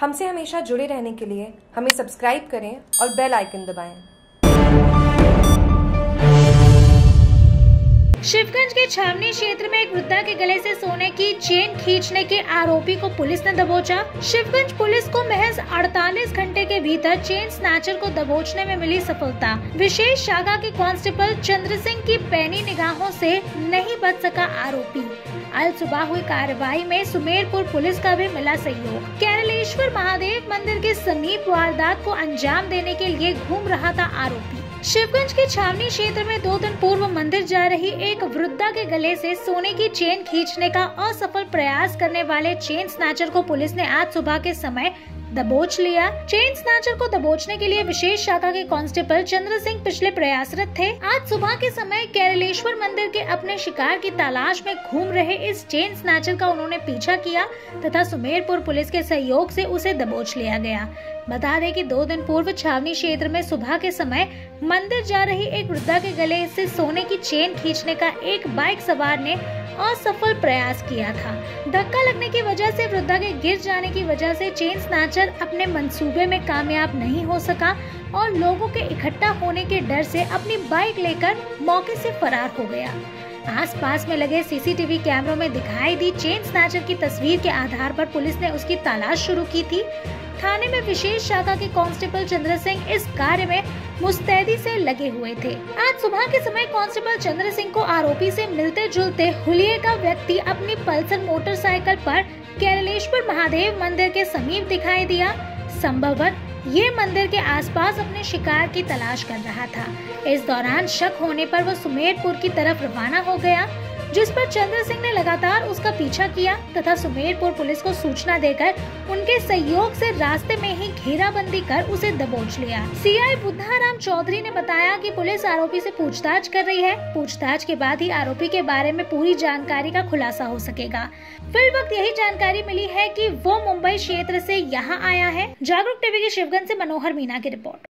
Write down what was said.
हमसे हमेशा जुड़े रहने के लिए हमें सब्सक्राइब करें और बेल आइकन दबाएँ। शिवगंज के छावनी क्षेत्र में एक वृद्धा के गले से सोने की चेन खींचने के आरोपी को पुलिस ने दबोचा। शिवगंज पुलिस को महज 48 घंटे के भीतर चेन स्नैचर को दबोचने में मिली सफलता। विशेष शाखा के कांस्टेबल चंद्र सिंह की पैनी निगाहों से नहीं बच सका आरोपी। आज सुबह हुई कार्यवाही में सुमेरपुर पुलिस का भी मिला सहयोग। केरलेश्वर महादेव मंदिर के समीप वारदात को अंजाम देने के लिए घूम रहा था आरोपी। शिवगंज के छावनी क्षेत्र में दो दिन पूर्व मंदिर जा रही एक वृद्धा के गले से सोने की चेन खींचने का असफल प्रयास करने वाले चेन स्नैचर को पुलिस ने आज सुबह के समय दबोच लिया। चेन स्नैचर को दबोचने के लिए विशेष शाखा के कांस्टेबल चंद्र सिंह पिछले प्रयासरत थे। आज सुबह के समय केरलेश्वर मंदिर के अपने शिकार की तलाश में घूम रहे इस चेन स्नैचर का उन्होंने पीछा किया तथा सुमेरपुर पुलिस के सहयोग से उसे दबोच लिया गया। बता दें कि दो दिन पूर्व छावनी क्षेत्र में सुबह के समय मंदिर जा रही एक वृद्धा के गले से सोने की चेन खींचने का एक बाइक सवार ने असफल प्रयास किया था। धक्का लगने की वजह से वृद्धा के गिर जाने की वजह से चेन स्नैचर अपने मंसूबे में कामयाब नहीं हो सका और लोगों के इकट्ठा होने के डर से अपनी बाइक लेकर मौके से फरार हो गया। आसपास में लगे सीसीटीवी कैमरों में दिखाई दी चेन स्नैचर की तस्वीर के आधार पर पुलिस ने उसकी तलाश शुरू की थी। थाने में विशेष शाखा के कांस्टेबल चंद्र सिंह इस कार्य में मुस्तैदी से लगे हुए थे। आज सुबह के समय कांस्टेबल चंद्र सिंह को आरोपी से मिलते जुलते हुलिये का व्यक्ति अपनी पल्सर मोटरसाइकिल पर केरलेश्वर महादेव मंदिर के समीप दिखाई दिया। संभवत ये मंदिर के आसपास अपने शिकार की तलाश कर रहा था। इस दौरान शक होने पर वो सुमेरपुर की तरफ़ रवाना हो गया। जिस पर चंद्र सिंह ने लगातार उसका पीछा किया तथा सुमेरपुर पुलिस को सूचना देकर उनके सहयोग से रास्ते में ही घेराबंदी कर उसे दबोच लिया। सीआई बुद्धाराम चौधरी ने बताया कि पुलिस आरोपी से पूछताछ कर रही है। पूछताछ के बाद ही आरोपी के बारे में पूरी जानकारी का खुलासा हो सकेगा। फिल वक्त यही जानकारी मिली है की वो मुंबई क्षेत्र ऐसी यहाँ आया है। जागरूक टीवी के शिवगंज ऐसी मनोहर मीना की रिपोर्ट।